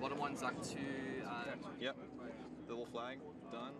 Bottom one's up 2. Uh, yep. The little flag, done.